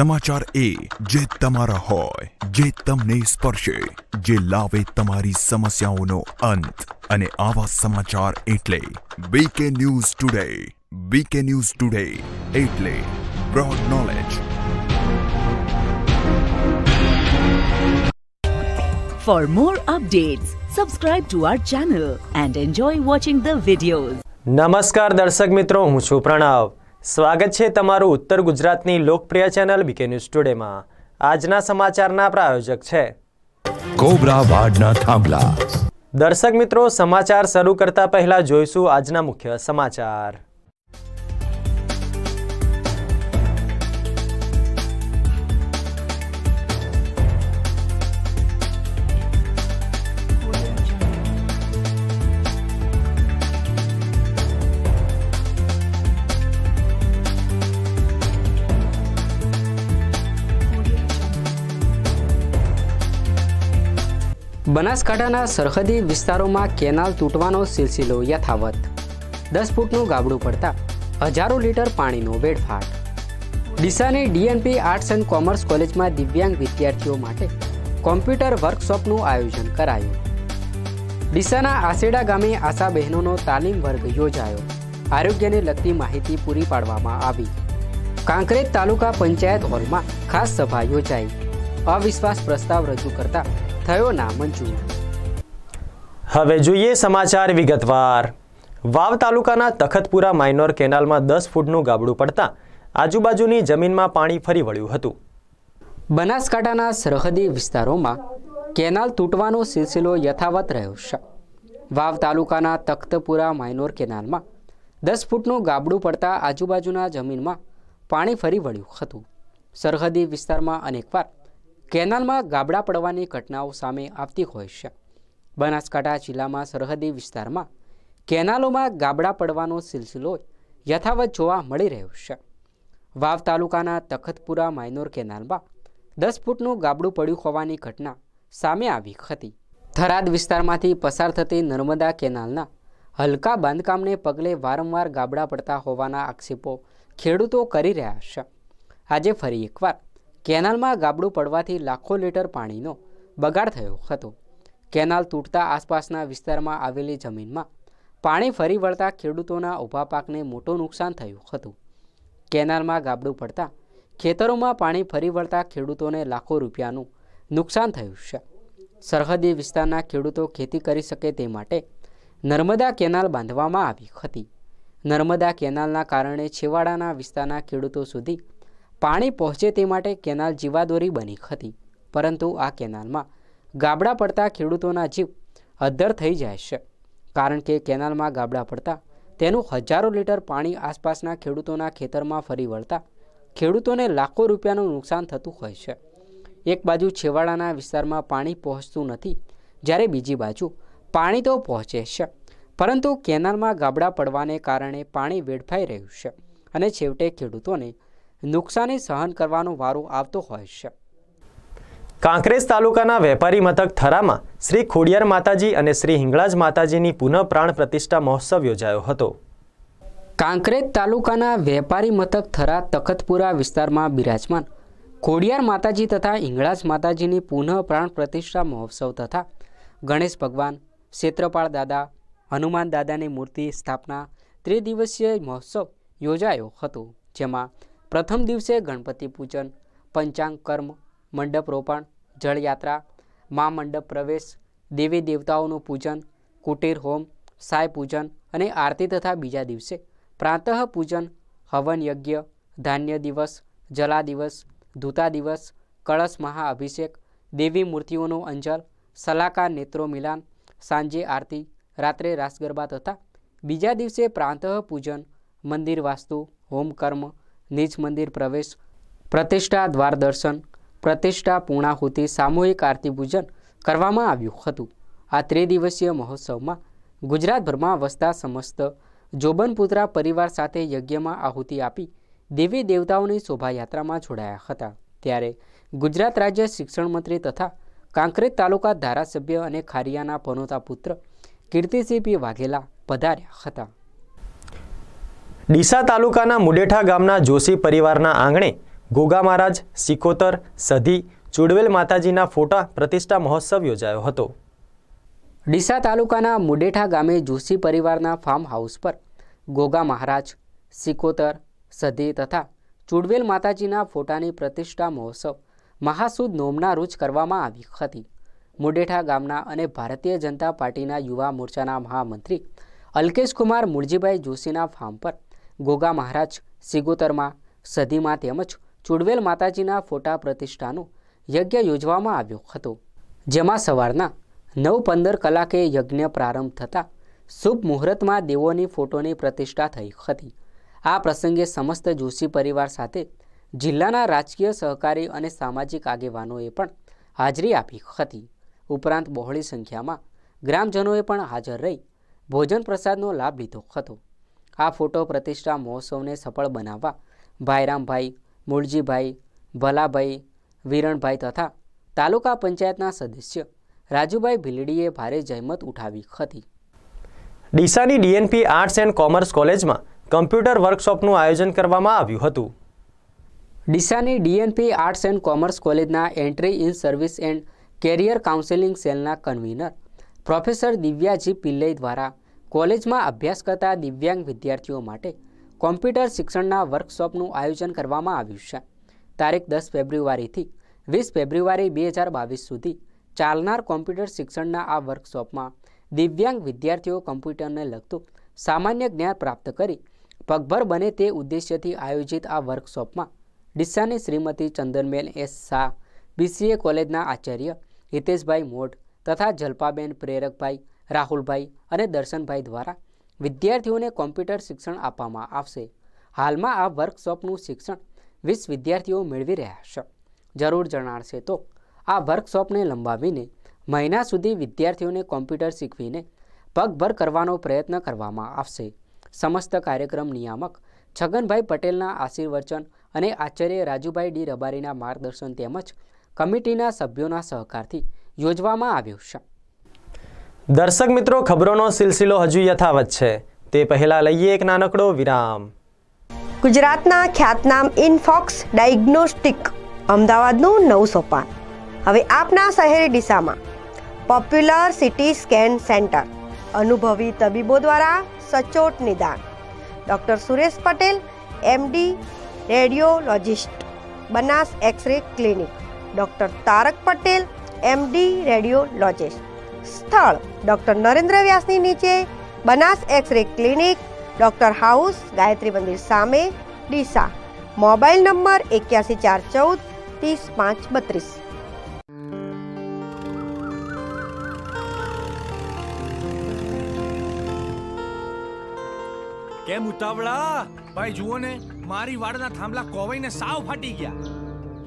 સમાચાર એ જે તમારા હોય જે તમને સ્પર્શે જે લાવે તમારી સમસ્યાઓનો અંત અને આવા સમાચાર એટલે BK news today BK news today એટલે broad knowledge For more updates, subscribe to our channel and enjoy watching the videos. નમસ્કાર દર્શક મિત્રો હું છું પ્રણવ સ્વાગત છે તમારું ઉત્તર ગુજરાતની લોકપ્રિય ચેનલ બીકે ન્યૂઝ ટુડેમાં. આજના સમાચારના પ્રાયોજક છે. કોબરા વાડના થાંભલા. દર્શક મિત્રો સમાચાર શરૂ કરતા પહેલા જોઈશું આજના મુખ્ય સમાચાર. બનાસકાંઠાના સરહદી વિસ્તારોમાં કેનાલ તૂટવાનો સિલસિલો યથાવત. દસ ફૂટનું ગાબડું પડતા હજારો લીટર પાણીનો વેડફાટ. ડીસાની ડીએનપી આર્ટ્સ એન્ડ કોમર્સ કોલેજમાં દિવ્યાંગ વિદ્યાર્થીઓ માટે કોમ્પ્યુટર વર્કશોપનું આયોજન કરાયું. ડીસાના આસેડા ગામે આશા બહેનોનો તાલીમ વર્ગ યોજાયો. આરોગ્યને લગતી માહિતી પૂરી પાડવામાં આવી. કાંકરેજ તાલુકા પંચાયત હોલમાં ખાસ સભા યોજાઈ. અવિશ્વાસ પ્રસ્તાવ રજૂ કરતા થયો ના મંજૂર હવે જોઈએ સમાચાર વિગતવાર. વાવ તાલુકાના તખતપુરા માઇનોર કેનાલમાં દસ ફૂટનું ગાબડું પડતા આજુબાજુની જમીનમાં પાણી ફરી વળ્યું હતું. બનાસકાંઠાના સરહદી વિસ્તારોમાં કેનાલ તૂટવાનો સિલસિલો યથાવત રહ્યો છે. વાવ તાલુકાના તખ્તપુરા માઇનોર કેનાલમાં દસ ફૂટનું ગાબડું પડતા આજુબાજુના જમીનમાં પાણી ફરી વળ્યું હતું. સરહદી વિસ્તારમાં અનેકવાર કેનાલમાં ગાબડા પડવાની ઘટનાઓ સામે આવતી હોય છે. બનાસકાંઠા જિલ્લામાં સરહદી વિસ્તારમાં કેનાલોમાં ગાબડા પડવાનો સિલસિલો યથાવત જોવા મળી રહ્યો છે. વાવ તાલુકાના તખતપુરા માઇનોર કેનાલમાં દસ ફૂટનું ગાબડું પડ્યું હોવાની ઘટના સામે આવી હતી. થરાદ વિસ્તારમાંથી પસાર થતી નર્મદા કેનાલના હલકા બાંધકામને પગલે વારંવાર ગાબડા પડતા હોવાના આક્ષેપો ખેડૂતો કરી રહ્યા છે. આજે ફરી એકવાર કેનાલમાં ગાબડું પડવાથી લાખો લીટર પાણીનો બગાડ થયો હતો. કેનાલ તૂટતા આસપાસના વિસ્તારમાં આવેલી જમીનમાં પાણી ફરી વળતા ખેડૂતોના ઊભા પાકને મોટું નુકસાન થયું હતું. કેનાલમાં ગાબડું પડતા ખેતરોમાં પાણી ફરી વળતા ખેડૂતોને લાખો રૂપિયાનું નુકસાન થયું છે. સરહદી વિસ્તારના ખેડૂતો ખેતી કરી શકે તે માટે નર્મદા કેનાલ બાંધવામાં આવી હતી. નર્મદા કેનાલના કારણે છેવાડાના વિસ્તારના ખેડૂતો સુધી પાણી પહોંચે તે માટે કેનાલ જીવાદોરી બની હતી. પરંતુ આ કેનાલમાં ગાબડા પડતા ખેડૂતોના જીવ અદ્ધર થઈ જાય છે. કારણ કે કેનાલમાં ગાબડા પડતા તેનું હજારો લીટર પાણી આસપાસના ખેડૂતોના ખેતરમાં ફરી વળતા ખેડૂતોને લાખો રૂપિયાનું નુકસાન થતું હોય છે. એક બાજુ છેવાડાના વિસ્તારમાં પાણી પહોંચતું નથી, જ્યારે બીજી બાજુ પાણી તો પહોંચે છે, પરંતુ કેનાલમાં ગાબડા પડવાને કારણે પાણી વેડફાઈ રહ્યું છે અને છેવટે ખેડૂતોને નુકસાની સહન કરવાનો વારો આવતો હોય છે. કાંકરેજ તાલુકાના વેપારી મથક થરામાં શ્રી ખોડિયાર માતાજી અને શ્રી હિંગળાજ માતાજીની પુનઃ પ્રાણ પ્રતિષ્ઠા મહોત્સવ યોજાયો હતો. કાંકરેજ તાલુકાના વેપારી મથક થરા તખતપુરા વિસ્તારમાં બિરાજમાન ખોડિયાર માતાજી તથા હિંગળાજ માતાજીની પુનઃ પ્રાણ પ્રતિષ્ઠા મહોત્સવ તથા ગણેશ ભગવાન ક્ષેત્રપાળ દાદા હનુમાન દાદાની મૂર્તિ સ્થાપના ત્રિદિવસીય મહોત્સવ યોજાયો હતો જેમાં પ્રથમ દિવસે ગણપતિ પૂજન, પંચાંગ કર્મ, મંડપ રોપણ, જળયાત્રા, મા મંડપ પ્રવેશ, દેવી દેવતાઓનું પૂજન, કુટીર હોમ સાય પૂજન અને આરતી તથા બીજા દિવસે. પ્રાંતઃ પૂજન, હવન યજ્ઞ, ધાન્ય દિવસ, જલા દિવસ, ધૂતા દિવસ, કળશ મહાઅભિષેક, દેવી મૂર્તિઓનું અંજલ, સલાહકાર નેત્રો મિલાન, સાંજે આરતી, રાત્રે રાસ ગરબા તથા બીજા દિવસે પ્રાંતઃ પૂજન, મંદિર વાસ્તુ હોમ કર્મ નિજ મંદિર પ્રવેશ, પ્રતિષ્ઠા દ્વાર દર્શન પ્રતિષ્ઠા, પૂર્ણાહુતિ, સામૂહિક આરતી પૂજન કરવામાં આવ્યું હતું. આ ત્રિદિવસીય મહોત્સવમાં ગુજરાતભરમાં વસતા સમસ્ત જોબનપુત્રા પરિવાર સાથે યજ્ઞમાં આહુતિ આપી દેવી દેવતાઓની શોભાયાત્રામાં જોડાયા હતા. ત્યારે ગુજરાત રાજ્ય શિક્ષણ મંત્રી તથા કાંકરેજ તાલુકા ધારાસભ્ય અને ખારિયાના પનોતા પુત્ર કીર્તિસિંહ પી વાઘેલા પધાર્યા હતા. ડીસા તાલુકાના મુડેઠા ગામના જોશી પરિવારના આંગણે ગોગા મહારાજ સિકોતર સધી, ચુડવેલ માતાજીના ફોટા પ્રતિષ્ઠા મહોત્સવ યોજાયો હતો. ડીસા તાલુકાના મુડેઠા ગામે જોશી પરિવારના ફાર્મ હાઉસ પર ગોગા મહારાજ સિકોતર સધી તથા ચુડવેલ માતાજીના ફોટાની પ્રતિષ્ઠા મહોત્સવ મહાસુદ નોમના રોજ કરવામાં આવી હતી. મુડેઠા ગામના અને ભારતીય જનતા પાર્ટીના યુવા મોરચાના મહામંત્રી અલ્કેશ કુમાર મુરજીભાઈ જોશીના ફાર્મ પર ગોગા મહારાજ, સિગોતરમાં, સધીમાં તેમજ ચુડવેલ માતાજીના ફોટા પ્રતિષ્ઠાનો યજ્ઞ યોજવામાં આવ્યો હતો, જેમાં સવારના નવ પંદર કલાકે યજ્ઞ પ્રારંભ થતાં શુભ મુહૂર્તમાં દેવોની ફોટોની પ્રતિષ્ઠા થઈ હતી. આ પ્રસંગે સમસ્ત જોશી પરિવાર સાથે જિલ્લાના રાજકીય સહકારી અને સામાજિક આગેવાનોએ પણ હાજરી આપી હતી. ઉપરાંત બહોળી સંખ્યામાં ગ્રામજનોએ પણ હાજર રહી ભોજન પ્રસાદનો લાભ લીધો હતો. આ ફોટો પ્રતિષ્ઠા મહોત્સવને સફળ બનાવવા ભાઈરામભાઈ મૂળજીભાઈ ભલાભાઈ વિરણભાઈ તથા તાલુકા પંચાયતના સદસ્ય રાજુભાઈ ભીલડીએ ભારે જહેમત ઉઠાવી હતી. ડીસાની ડીએનપી આર્ટ્સ એન્ડ કોમર્સ કોલેજમાં કમ્પ્યુટર વર્કશોપનું આયોજન કરવામાં આવ્યું હતું. ડીસાની ડીએનપી આર્ટ્સ એન્ડ કોમર્સ કોલેજના entry in service and career counselling સેલના કન્વીનર પ્રોફેસર દિવ્યાજી પિલ્લઈ દ્વારા કોલેજમાં અભ્યાસ કરતા દિવ્યાંગ વિદ્યાર્થીઓ માટે કોમ્પ્યુટર શિક્ષણના વર્કશોપનું આયોજન કરવામાં આવ્યું છે. તારીખ દસ ફેબ્રુઆરીથી વીસ ફેબ્રુઆરી બે હજાર બાવીસ સુધી ચાલનાર કોમ્પ્યુટર શિક્ષણના આ વર્કશોપમાં દિવ્યાંગ વિદ્યાર્થીઓ કમ્પ્યુટરને લગતું સામાન્ય જ્ઞાન પ્રાપ્ત કરી પગભર બને તે ઉદ્દેશ્યથી આયોજિત આ વર્કશોપમાં ડિસ્સાની શ્રીમતી ચંદનબેન એસ શાહ, બીસીએ કોલેજના આચાર્ય હિતેશભાઈ મોઢ તથા જલ્પાબેન પ્રેરકભાઈ રાહુલભાઈ અને દર્શનભાઈ દ્વારા વિદ્યાર્થીઓને કોમ્પ્યુટર શિક્ષણ આપવામાં આવશે. હાલમાં આ વર્કશોપનું શિક્ષણ વીસ વિદ્યાર્થીઓ મેળવી રહ્યા છે. જરૂર જણાશે તો આ વર્કશોપને લંબાવીને મહિના સુધી વિદ્યાર્થીઓને કોમ્પ્યુટર શીખવીને પગભર કરવાનો પ્રયત્ન કરવામાં આવશે. સમસ્ત કાર્યક્રમ નિયામક છગનભાઈ પટેલના આશીર્વચન અને આચાર્ય રાજુભાઈ ડી રબારીના માર્ગદર્શન તેમજ કમિટીના સભ્યોના સહકારથી યોજવામાં આવ્યું છે. દર્શક મિત્રો, ખબરોનો સિલસિલો હજુ યથાવત છે. તે પહેલા લઈએ એક નાનકડો વિરામ. ગુજરાતના ખ્યાતનામ ઇનફોક્સ ડાયગ્નોસ્ટિક, અમદાવાદનું નવું સોપાન. હવે આપના શહેર ડીસામાં પોપ્યુલર સિટી સ્કેન સેન્ટર. અનુભવી તબીબો દ્વારા સચોટ નિદાન. Doctor Suresh Patel MD radiologist. Banas X-ray clinic. Doctor Tarak Patel MD radiologist. સ્થળ ડૉક્ટર નરેન્દ્ર વ્યાસની નીચે, Banas X-ray clinic, doctor house, Gayatri મંદિર સામે, ડીસા. મોબાઈલ નંબર એક્યાસી ચાર ચૌદ, ત્રીસ પાંચ બત્રીસ. કેમ ઉતાવળા? ભાઈ જુઓ ને, મારી વાડના થાંભલા કોવાઈને સાવ ફાટી ગયા.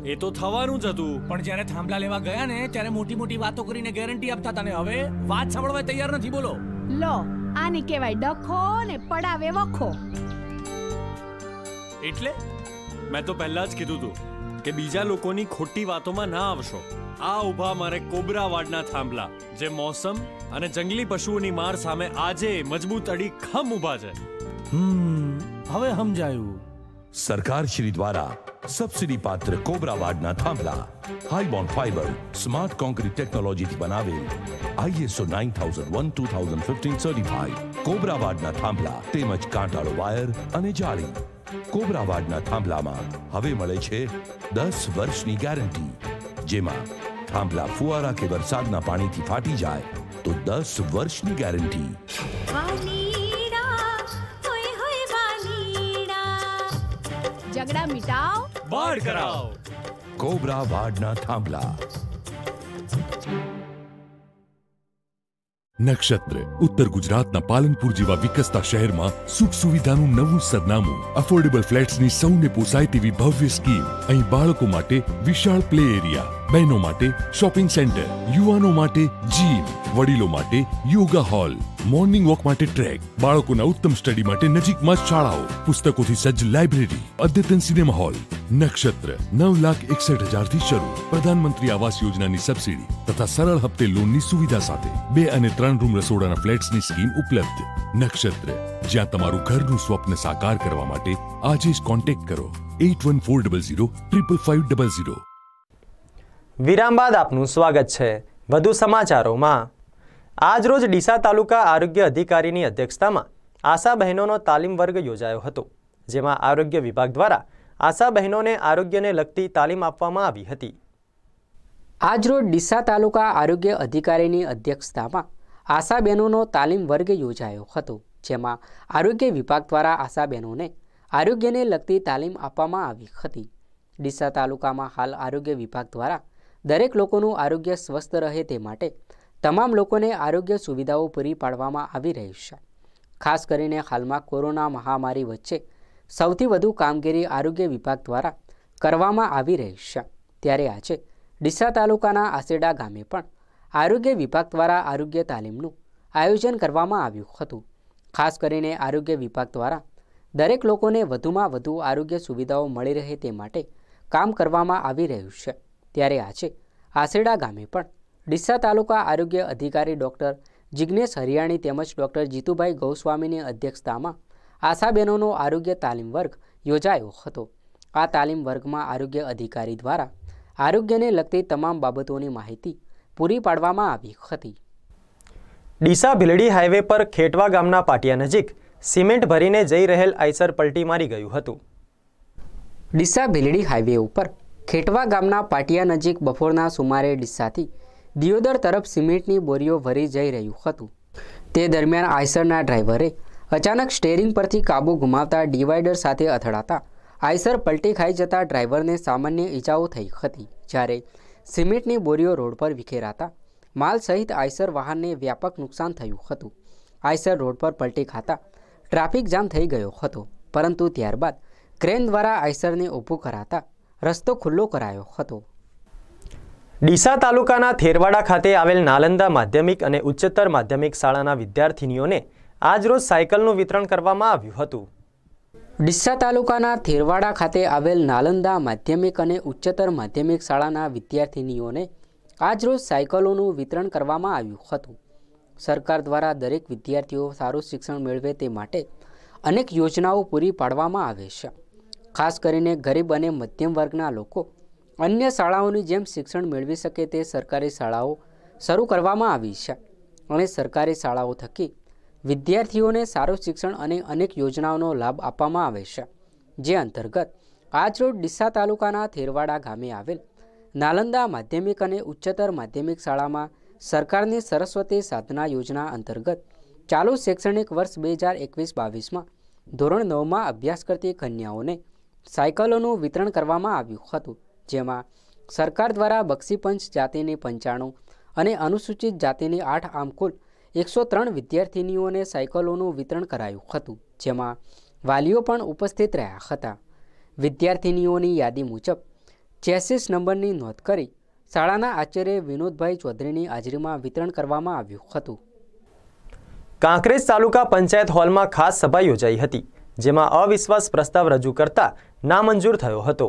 એ તો થવાનું જ હતું. પણ જ્યારે થાંભલા લેવા ગયા ને ત્યારે મોટી મોટી વાતો કરીને ગેરંટી આપતા હતા ને. હવે વાત સાંભળવા તૈયાર નથી બોલો. લો આને કહેવાય ડખો ને પડાવે વખો. એટલે? મેં તો પહેલા જ કીધું તું કે બીજા લોકોની ખોટી વાતોમાં ના આવશો. આ ઊભા મારે કોબરા વાડના થાંભલા જે મોસમ અને જંગલી પશુઓની માર સામે આજે મજબૂત અડી ખમ ઊભા છે. હમ હવે સમજાયું. સરકાર શ્રી દ્વારા સબસિડી પાત્ર કોબરાવાડના થાંભલા હાઈબોન્ડ ફાઈબર સ્માર્ટ કોન્ક્રીટ ટેકનોલોજીથી બનાવેલ ISO nine thousand one, two thousand fifteen certified કોબરાવાડના થાંભલા તેમજ કાંટાળો વાયર અને જાળી. કોબરાવાડના થાંભલામાં હવે મળે છે દસ વર્ષની ગેરંટી. જેમાં થાંભલા ફુવારા કે વરસાદના પાણીથી ફાટી જાય તો દસ વર્ષની ગેરંટી. ઝઘડા મિટાવ બાળ કરાવ કોબરાવાડના થાંભલા નક્ષત્ર ઉત્તર ગુજરાતના પાલનપુર જેવા વિકસતા શહેરમાં સુખ સુવિધાનું નવું સરનામું અફોર્ડેબલ ફ્લેટ્સની સૌને પોસાય તેવી ભવ્ય સ્કીમ અહીં બાળકો માટે વિશાળ પ્લે એરિયા બહેનો માટે શોપિંગ સેન્ટર, યુવાનો માટે જીમ વડીલો માટે યોગા હોલ મોર્નિંગ વોક માટે ટ્રેક બાળકોના ઉત્તમ સ્ટડી માટે નજીકમાં શાળાઓ, પુસ્તકોથી સજ્જ લાઇબ્રેરી અદ્યતન સિનેમા હોલ નક્ષત્ર, નવ લાખ એકસઠ હજારથી શરૂ, પ્રધાનમંત્રી આવાસ યોજનાની સબસિડી તથા સરળ હપ્તે લોનની સુવિધા સાથે બે અને ત્રણ રૂમ રસોડાના ફ્લેટ્સની સ્કીમ ઉપલબ્ધ. નક્ષત્ર, જ્યાં તમારું ઘરનું સ્વપ્ન સાકાર કરવા માટે આજે જ કોન્ટેક્ટ કરો. At one four double zero triple five double zero વિરામ બાદ આપનું સ્વાગત છે વધુ સમાચારોમાં. આજરોજ ડીસા તાલુકા આરોગ્ય અધિકારીની અધ્યક્ષતામાં આશા બહેનોનો તાલીમ વર્ગ યોજાયો હતો, જેમાં આરોગ્ય વિભાગ દ્વારા આશા બહેનોને આરોગ્યને લગતી તાલીમ આપવામાં આવી હતી. આજરોજ ડીસા તાલુકા આરોગ્ય અધિકારીની અધ્યક્ષતામાં આશાબહેનોનો તાલીમ વર્ગ યોજાયો હતો, જેમાં આરોગ્ય વિભાગ દ્વારા આશાબહેનોને આરોગ્યને લગતી તાલીમ આપવામાં આવી હતી. ડીસા તાલુકામાં હાલ આરોગ્ય વિભાગ દ્વારા દરેક લોકોનું આરોગ્ય સ્વસ્થ રહે તે માટે તમામ લોકોને આરોગ્ય સુવિધાઓ પૂરી પાડવામાં આવી રહી છે. ખાસ કરીને હાલમાં કોરોના મહામારી વચ્ચે સૌથી વધુ કામગીરી આરોગ્ય વિભાગ દ્વારા કરવામાં આવી રહી છે. ત્યારે આજે ડીસા તાલુકાના આસેડા ગામે પણ આરોગ્ય વિભાગ દ્વારા આરોગ્ય તાલીમનું આયોજન કરવામાં આવ્યું હતું. ખાસ કરીને આરોગ્ય વિભાગ દ્વારા દરેક લોકોને વધુમાં વધુ આરોગ્ય સુવિધાઓ મળી રહે તે માટે કામ કરવામાં આવી રહ્યું છે. ત્યારે આજે આસેડા ગામે પણ ડીસા તાલુકા આરોગ્ય અધિકારી ડૉક્ટર જિજ્ઞેશ હરિયાણી તેમજ ડૉક્ટર જીતુભાઈ ગૌસ્વામીની અધ્યક્ષતામાં આશાબહેનોનો આરોગ્ય તાલીમ વર્ગ યોજાયો હતો. આ તાલીમ વર્ગમાં આરોગ્ય અધિકારી દ્વારા આરોગ્યને લગતી તમામ બાબતોની માહિતી પૂરી પાડવામાં આવી હતી. ડીસા ભીલડી હાઈવે પર ખેટવા ગામના પાટિયા નજીક સિમેન્ટ ભરીને જઈ રહેલ આઈસર પલટી મારી ગયું હતું. ડીસા ભીલડી હાઈવે ઉપર ખેટવા ગામના પાટિયા નજીક બપોરના સુમારે ડિસ્સાથી દિયોદર તરફ સિમેન્ટની બોરીઓ ભરી જઈ રહ્યું હતું. તે દરમિયાન આઈસરના ડ્રાઈવરે અચાનક સ્ટેરિંગ પરથી કાબુ ગુમાવતા ડિવાઈડર સાથે અથડાતા આઈસર પલટી ખાઈ જતા ડ્રાઈવરને સામાન્ય ઈજાઓ થઈ હતી, જ્યારે સિમેન્ટની બોરીઓ રોડ પર વિખેરાતા માલ સહિત આઈસર વાહનને વ્યાપક નુકસાન થયું હતું. આઈસર રોડ પર પલટી ખાતા ટ્રાફિક જામ થઈ ગયો હતો, પરંતુ ત્યારબાદ ક્રેન દ્વારા આઈસરને ઊભું કરાતા રસ્તો ખુલ્લો કરાયો હતો. ડીસા તાલુકાના થેરવાડા ખાતે આવેલ નાલંદા માધ્યમિક અને ઉચ્ચતર માધ્યમિક શાળાના વિદ્યાર્થીનીઓને આજરોજ સાયકલનું વિતરણ કરવામાં આવ્યું હતું. ડીસા તાલુકાના થેરવાડા ખાતે આવેલ નાલંદા માધ્યમિક અને ઉચ્ચતર માધ્યમિક શાળાના વિદ્યાર્થીનીઓને આજરોજ સાયકલોનું વિતરણ કરવામાં આવ્યું હતું. સરકાર દ્વારા દરેક વિદ્યાર્થીઓ સારું શિક્ષણ મેળવે તે માટે અનેક યોજનાઓ પૂરી પાડવામાં આવે છે. ખાસ કરીને ગરીબ અને મધ્યમ વર્ગના લોકો. અન્ય શાળાઓની જેમ શિક્ષણ મેળવી શકે તે સરકારી શાળાઓ શરૂ કરવામાં આવી છે અને સરકારી શાળાઓ થકી વિદ્યાર્થીઓને સારું શિક્ષણ અને અનેક યોજનાઓનો લાભ આપવામાં આવે છે. જે અંતર્ગત આજરોજ ડીસા તાલુકાના થેરવાડા ગામે આવેલ નાલંદા માધ્યમિક અને ઉચ્ચતર માધ્યમિક શાળામાં સરકારની સરસ્વતી સાધના યોજના અંતર્ગત ચાલુ શૈક્ષણિક વર્ષ બે હજાર એકવીસ બાવીસમાં ધોરણ નવમાં અભ્યાસ કરતી કન્યાઓને સાયકલોનું વિતરણ કરવામાં આવ્યું હતું, જેમાં સરકાર દ્વારા બક્ષીપંચ જાતિની પંચાણું અને અનુસૂચિત જાતિની આઠ આમ કુલ એકસો ત્રણ વિદ્યાર્થિનીઓને સાયકલોનું વિતરણ કરાયું હતું, જેમાં વાલીઓ પણ ઉપસ્થિત રહ્યા હતા. વિદ્યાર્થિનીઓની યાદી મુજબ, ચેસીસ નંબરની નોંધ કરી શાળાના આચાર્ય વિનોદભાઈ ચૌધરીની હાજરીમાં વિતરણ કરવામાં આવ્યું હતું. કાંકરેજ તાલુકા પંચાયત હોલમાં ખાસ સભા યોજાઈ હતી. જેમાં અવિશ્વાસ પ્રસ્તાવ રજૂ કરતા નામંજૂર થયો હતો.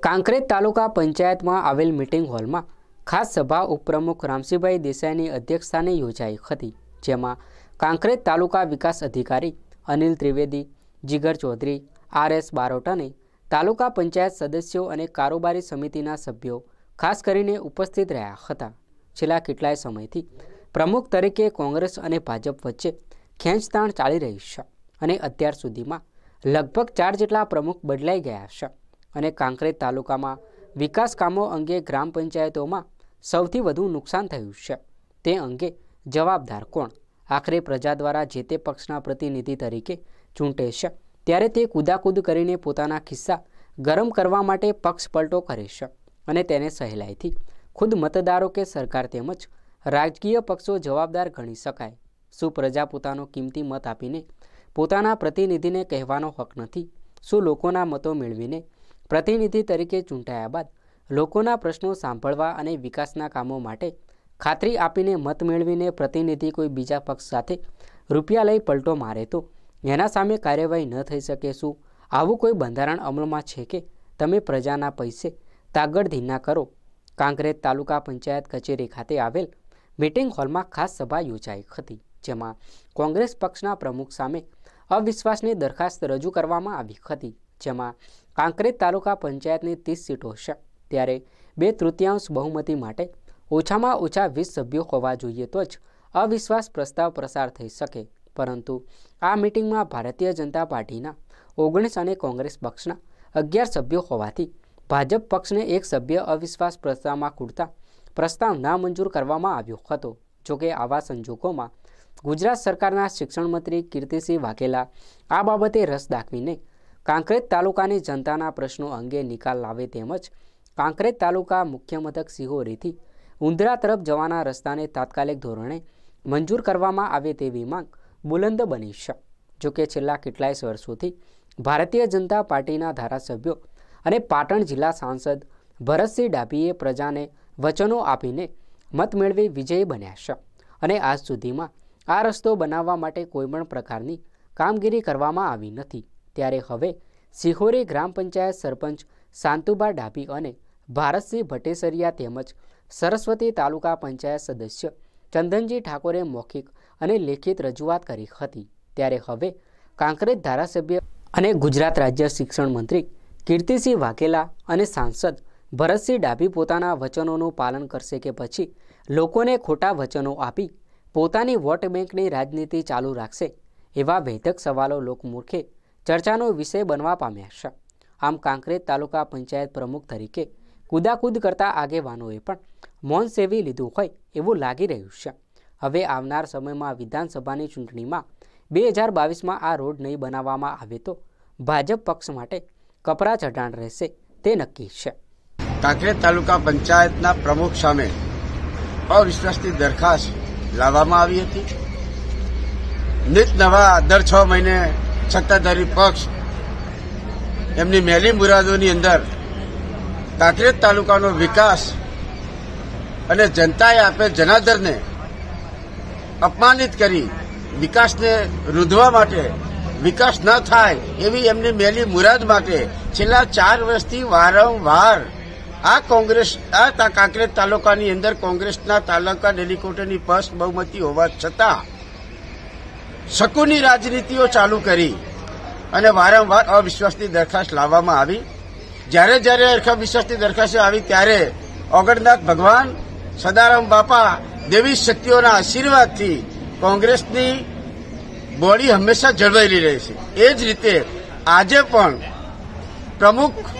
કાંકરેજ તાલુકા પંચાયતમાં આવેલ મિટિંગ હોલમાં ખાસ સભા ઉપપ્રમુખ રામસિંહભાઈ દેસાઈની અધ્યક્ષસ્થાને યોજાઈ હતી, જેમાં કાંકરેજ તાલુકા વિકાસ અધિકારી અનિલ ત્રિવેદી, જીગર ચૌધરી, આર એસ બારોટ તાલુકા પંચાયત સદસ્યો અને કારોબારી સમિતિના સભ્યો ખાસ કરીને ઉપસ્થિત રહ્યા હતા. છેલ્લા કેટલાય સમયથી પ્રમુખ તરીકે કોંગ્રેસ અને ભાજપ વચ્ચે ખેંચતાણ ચાલી રહી છે. અને અત્યાર સુધીમાં લગભગ ચાર જેટલા પ્રમુખ બદલાઈ ગયા છે. અને કાંકરેજ તાલુકામાં વિકાસ કામો અંગે ગ્રામ પંચાયતોમાં સૌથી વધુ નુકસાન થયું છે. તે અંગે જવાબદાર કોણ? આખરે પ્રજા દ્વારા જે તે પક્ષના પ્રતિનિધિ તરીકે ચૂંટે છે, ત્યારે તે કૂદાકૂદ કરીને પોતાના ખિસ્સા ગરમ કરવા માટે પક્ષ પલટો કરે છે અને તેને સહેલાઈથી ખુદ મતદારો કે સરકાર તેમજ રાજકીય પક્ષો જવાબદાર ગણી શકાય. શું પ્રજા પોતાનો કિંમતી મત આપીને પોતાના પ્રતિનિધિને કહેવાનો હક નથી. શું લોકોના મતો મેળવીને પ્રતિનિધિ તરીકે ચૂંટાયા બાદ લોકોના પ્રશ્નો સાંભળવા અને વિકાસના કામો માટે ખાતરી આપીને મત મેળવીને પ્રતિનિધિ કોઈ બીજા પક્ષ સાથે રૂપિયા લઈ પલટો મારે તો એના સામે કાર્યવાહી ન થઈ શકે શું? આવું કોઈ બંધારણ અમલમાં છે કે તમે પ્રજાના પૈસે તાગડ ધીના કરો? કાંકરેજ તાલુકા પંચાયત કચેરી ખાતે આવેલ મીટિંગ હોલમાં ખાસ સભા યોજાઈ હતી, જેમાં કોંગ્રેસ પક્ષના પ્રમુખ સામે અવિશ્વાસની દરખાસ્ત રજૂ કરવામાં આવી હતી, જેમાં કાંકરેજ તાલુકા પંચાયતની ત્રીસ સીટો છે. ત્યારે બે તૃતીયાંશ બહુમતી માટે ઓછામાં ઓછા વીસ સભ્યો હોવા જોઈએ તો જ અવિશ્વાસ પ્રસ્તાવ પ્રસાર થઈ શકે. પરંતુ આ મિટિંગમાં ભારતીય જનતા પાર્ટીના ઓગણીસ અને કોંગ્રેસ પક્ષના અગિયાર સભ્યો હોવાથી ભાજપ પક્ષને એક સભ્ય અવિશ્વાસ પ્રસ્તાવમાં કૂટતા પ્રસ્તાવ નામંજૂર કરવામાં આવ્યો હતો. જોકે આવા સંજોગોમાં ગુજરાત સરકારના શિક્ષણ મંત્રી કીર્તિસિંહ વાઘેલા આ બાબતે રસ દાખવીને કાંકરેજ તાલુકાની જનતાના પ્રશ્નો અંગે નિકાલ લાવે તેમજ કાંકરેજ તાલુકા મુખ્ય મથક સિહોરીથી ઉંદરા તરફ જવાના રસ્તાને તાત્કાલિક ધોરણે મંજૂર કરવામાં આવે તેવી માંગ બુલંદ બની છે જોકે છેલ્લા કેટલાય વર્ષોથી ભારતીય જનતા પાર્ટીના ધારાસભ્યો અને પાટણ જિલ્લા સાંસદ ભરતસિંહ ડાભીએ પ્રજાને વચનો આપીને મત મેળવી વિજયી બન્યા છે અને આજ સુધીમાં આ રસ્તો બનાવવા માટે કોઈપણ પ્રકારની કામગીરી કરવામાં આવી નથી. ત્યારે હવે સિહોરી ગ્રામ પંચાયત સરપંચ શાંતુભા ડાભી અને ભારતસિંહ ભટ્ટેસરિયા તેમજ સરસ્વતી તાલુકા પંચાયત સદસ્ય ચંદનજી ઠાકોરે મૌખિક અને લેખિત રજૂઆત કરી હતી. ત્યારે હવે કાંકરેજ ધારાસભ્ય અને ગુજરાત રાજ્ય શિક્ષણ મંત્રી કીર્તિસિંહ વાઘેલા અને સાંસદ ભરતસિંહ ડાભી પોતાના વચનોનું પાલન કરશે કે પછી લોકોને ખોટા વચનો આપી પોતાની વોટ બેંકની રાજનીતિ ચાલુ રાખશે એવા વૈધક સવાલો લોકમૂર્ખે ચર્ચાનો વિષય બનવા પામ્યા છે. આમ કાંકરેજ તાલુકા પંચાયત પ્રમુખ તરીકે કુદાકૂદ કરતા આગેવાનોએ પણ મૌન સેવી લીધું હોય એવું લાગી રહ્યું છે. હવે આવનાર સમયમાં વિધાનસભાની ચૂંટણીમાં બે હજાર બાવીસમાં આ રોડ નહીં બનાવવામાં આવે તો ભાજપ પક્ષ માટે કપરા ચઢાણ રહેશે તે નક્કી છે. કાંકરેજ તાલુકા પંચાયતના પ્રમુખ સામે અવિશ્વાસની દરખાસ્ત લાવવામાં આવી હતી. નિત નવા દર છ મહિને સત્તાધારી પક્ષ એમની મેલી મુરાદોની અંદર કાંકરેજ તાલુકાનો વિકાસ અને જનતાએ આપેલ જનાદરને અપમાનિત કરી વિકાસને રૂધવા માટે વિકાસ ન થાય એવી એમની મેલી મુરાદ માટે છેલ્લા ચાર વર્ષથી વારંવાર આ કોંગ્રેસ, આ કાંકરેજ તાલુકાની અંદર કોંગ્રેસના તાલુકા ડેલિકોટરની પક્ષ બહુમતી હોવા છતાં શકુની રાજનીતિઓ ચાલુ કરી અને વારંવાર અવિશ્વાસની દરખાસ્ત લાવવામાં આવી. જ્યારે જ્યારે અવિશ્વાસની દરખાસ્ત આવી ત્યારે ઓગણનાથ ભગવાન, સદારામ બાપા દેવી શક્તિઓના આશીર્વાદથી કોંગ્રેસની બોડી હંમેશા જળવાયેલી રહી છે. એ જ રીતે આજે પણ પ્રમુખ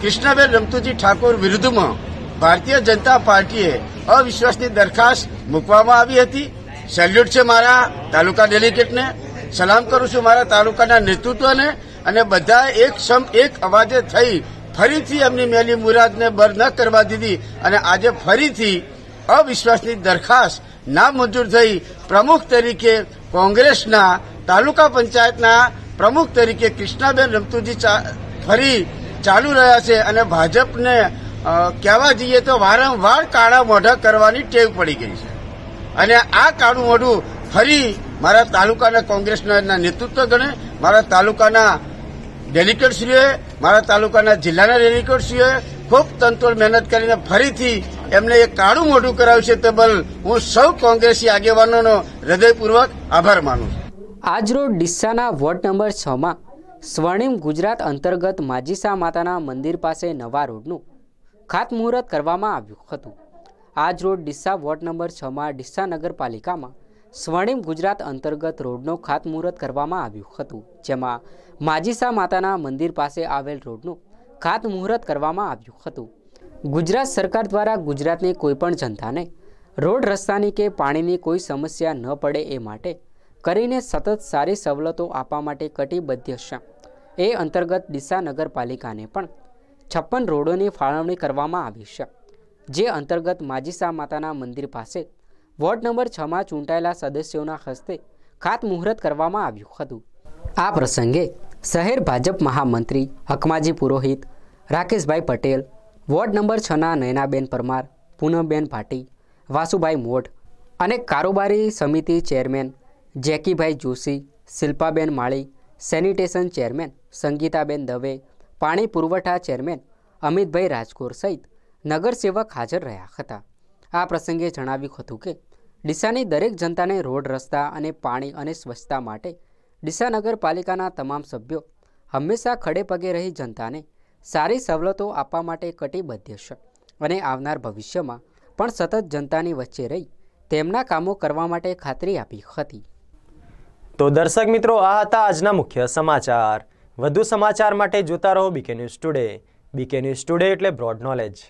કૃષ્ણબેન રમતુજી ઠાકોર વિરુદ્ધમાં ભારતીય જનતા પાર્ટીએ અવિશ્વાસની દરખાસ્ત મૂકવામાં આવી હતી. સેલ્યુટ છે મારા તાલુકા ડેલિગેટને. સલામ કરું છું મારા તાલુકાના નેતૃત્વને અને બધા એક સમ એક અવાજે થઈ ફરીથી એમની મેલી મુરાદને બર ન કરવા દીધી અને આજે ફરીથી અવિશ્વાસની દરખાસ્ત નામંજૂર થઈ પ્રમુખ તરીકે કોંગ્રેસના તાલુકા પંચાયતના પ્રમુખ તરીકે કૃષ્ણાબેન રમતુજી ફરી ચાલુ રહ્યા છે અને ભાજપને કહેવા જઈએ તો વારંવાર કાળા મોઢા કરવાની ટેવ પડી ગઈ છે. અને આ કાળું મોઢું ફરી મારા તાલુકાના કોંગ્રેસના નેતૃત્વ ગણે, મારા તાલુકાના ડેલિકેટશ્રીઓએ મારા તાલુકાના જિલ્લાના ડેલિકેટશ્રીઓએ ખૂબ તંતોડ મહેનત કરીને ફરીથી એમને એક કાળું મોઢું કરાવ્યું છે તે હું સૌ કોંગ્રેસી આગેવાનોનો હૃદયપૂર્વક આભાર માનું છું. આજરોડ ડિસ્સાના વોર્ડ નંબર છમાં સ્વર્ણિમ ગુજરાત અંતર્ગત માજીસા માતાના મંદિર પાસે નવા રોડનું ખાતમુહૂર્ત કરવામાં આવ્યું હતું. આજરોડ ડિસ્સા વોર્ડ નંબર છમાં ડિસ્સા નગરપાલિકામાં સ્વર્ણિમ ગુજરાત અંતર્ગત રોડનો ખાતમુહૂર્ત કરવામાં આવ્યું હતું, જેમાં માજીસા માતાના મંદિર પાસે આવેલ રોડનું ખાતમુહૂર્ત કરવામાં આવ્યું હતું. ગુજરાત સરકાર દ્વારા ગુજરાતની કોઈપણ જનતાને રોડ રસ્તાની કે પાણીની કોઈ સમસ્યા ન પડે એ માટે કરીને સતત સારી સવલતો આપવા માટે કટિબદ્ધ છે. એ અંતર્ગત ડીસા નગરપાલિકાને પણ છપ્પન રોડોની ફાળવણી કરવામાં આવી છે, જે અંતર્ગત માજીસા માતાના મંદિર પાસે વોર્ડ નંબર છમાં ચૂંટાયેલા સદસ્યોના હસ્તે ખાતમુહૂર્ત કરવામાં આવ્યું હતું. આ પ્રસંગે શહેર ભાજપ મહામંત્રી, હકમાજી પુરોહિત, રાકેશભાઈ પટેલ, વોર્ડ નંબર છના નયનાબેન પરમાર, પૂનમબેન ભાટી, વાસુભાઈ મોઢ અને કારોબારી સમિતિ chairman Jackybhai Joshi, Shilpaben Mali sanitation chairman Sangitaben Dave, પાણી પુરવઠા ચેરમેન અમિતભાઈ રાજકોર સહિત નગરસેવક હાજર રહ્યા હતા. આ પ્રસંગે જણાવ્યું હતું કે, ડીસાની દરેક જનતાને રોડ, રસ્તા અને પાણી અને સ્વચ્છતા માટે ડીસા નગરપાલિકાના તમામ સભ્યો હંમેશા ખડે પગે રહી જનતાને સારી સવલતો આપવા માટે કટિબદ્ધ છે અને આવનાર ભવિષ્યમાં પણ સતત જનતાની વચ્ચે રહી તેમના કામો કરવા માટે ખાતરી આપી હતી. તો દર્શક મિત્રો, આ હતા આજના મુખ્ય સમાચાર. વધુ સમાચાર માટે જોતા રહો BK news today BK news today એટલે બ્રોડ નોલેજ